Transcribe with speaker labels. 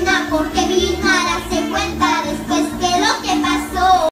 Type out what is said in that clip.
Speaker 1: entienda por